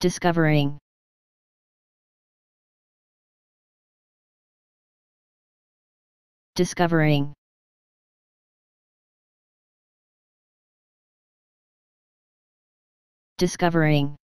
discovering. Discovering. Discovering.